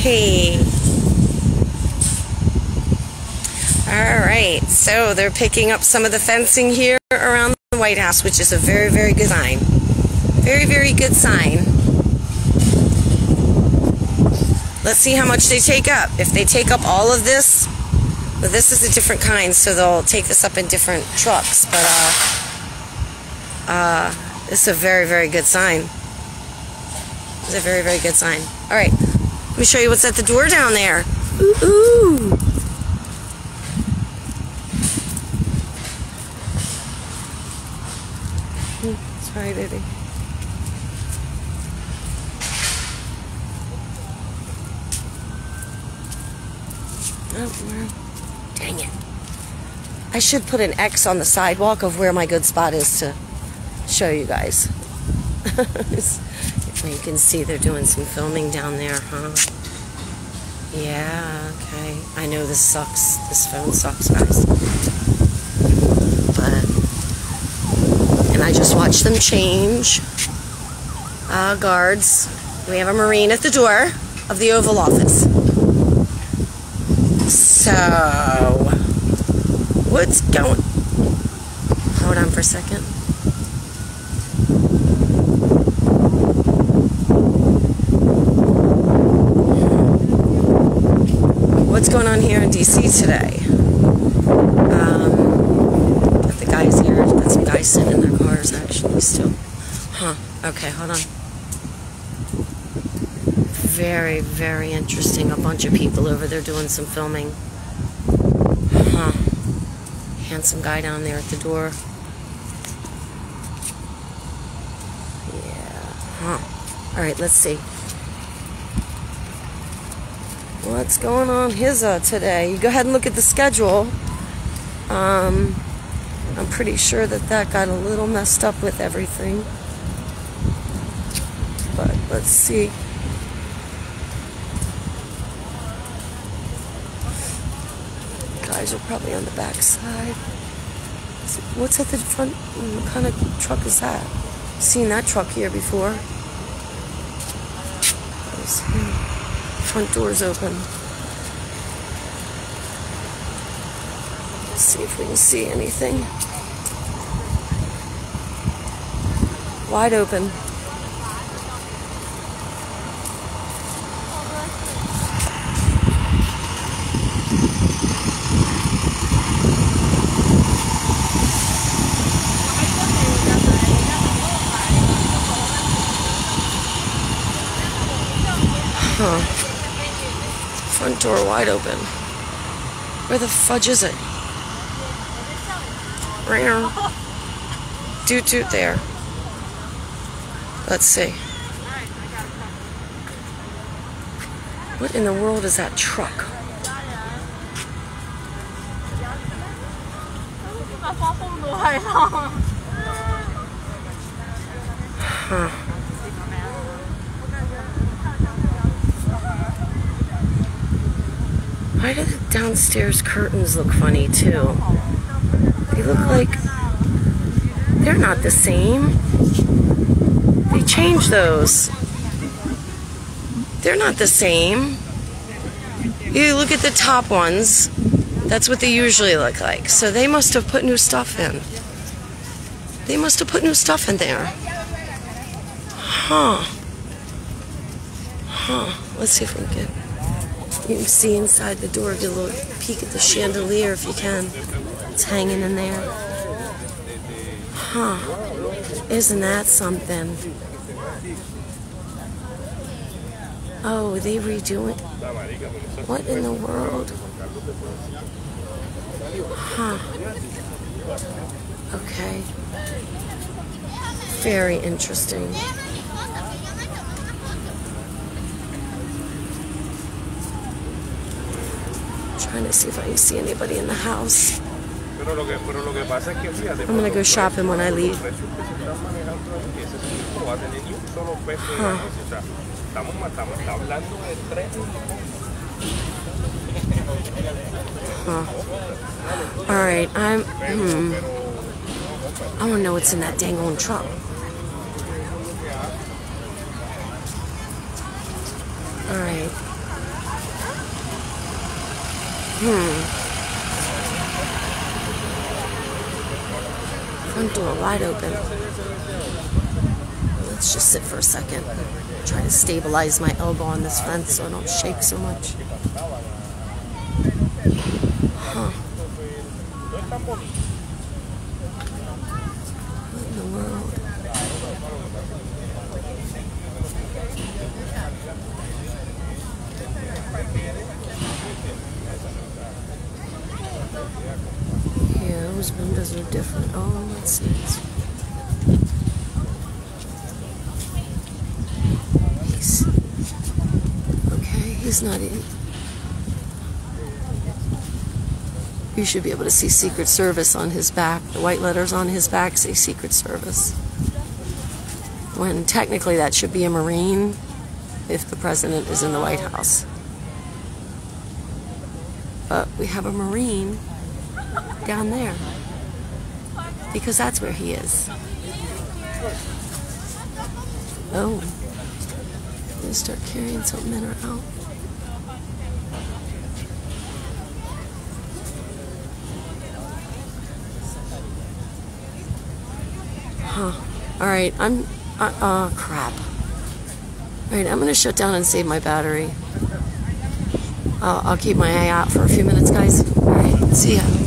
Hey. All right, so they're picking up some of the fencing here around the White House, which is a very, very good sign. Very, very good sign. Let's see how much they take up. If they take up all of this, but this is a different kind, so they'll take this up in different trucks. But uh, uh, it's a very, very good sign. It's a very, very good sign. All right, me show you what's at the door down there. Ooh, ooh. Sorry, baby. Oh, dang it. I should put an X on the sidewalk of where my good spot is to show you guys. you can see they're doing some filming down there, huh? Yeah, okay. I know this sucks. This phone sucks, guys. But, and I just watched them change uh, guards. We have a Marine at the door of the Oval Office. So, what's going? Hold on for a second. What's going on here in DC today? Um, got the guys here. Got some guys sitting in their cars actually still. Huh. Okay, hold on. Very, very interesting. A bunch of people over there doing some filming. Huh. Handsome guy down there at the door. Yeah. Huh. All right, let's see. What's going on uh, today? You go ahead and look at the schedule. Um, I'm pretty sure that that got a little messed up with everything. But let's see. Guys are probably on the back side. What's at the front? What kind of truck is that? Seen that truck here before. Front door's open. Let's see if we can see anything. Wide open. Huh. Front door wide open. Where the fudge is it? Right here. Doot doot there. Let's see. What in the world is that truck? Huh. Why do the downstairs curtains look funny too? They look like they're not the same. They changed those. They're not the same. You look at the top ones, that's what they usually look like. So they must have put new stuff in. They must have put new stuff in there. Huh. Huh. Let's see if we can get. You can see inside the door, get a little peek at the chandelier if you can. It's hanging in there. Huh. Isn't that something? Oh, they redoing? What in the world? Huh. Okay. Very interesting. Trying to see if I can see anybody in the house. I'm gonna go shopping when I leave. Huh. Huh. All right, I'm. Hmm. I to know what's in that dang old truck. All right. Hmm. Front door wide open. Let's just sit for a second. Try to stabilize my elbow on this fence so I don't shake so much. Huh. What in the world? Those windows are different. Oh, let's see. He's okay. He's not in. You should be able to see Secret Service on his back. The white letters on his back say Secret Service. When technically that should be a Marine if the president is in the White House. But we have a Marine down there because that's where he is. Oh, they start carrying some men are out. Huh. All right, I'm. Uh, uh crap. All right, I'm gonna shut down and save my battery. I'll, I'll keep my eye out for a few minutes, guys. All right, see ya.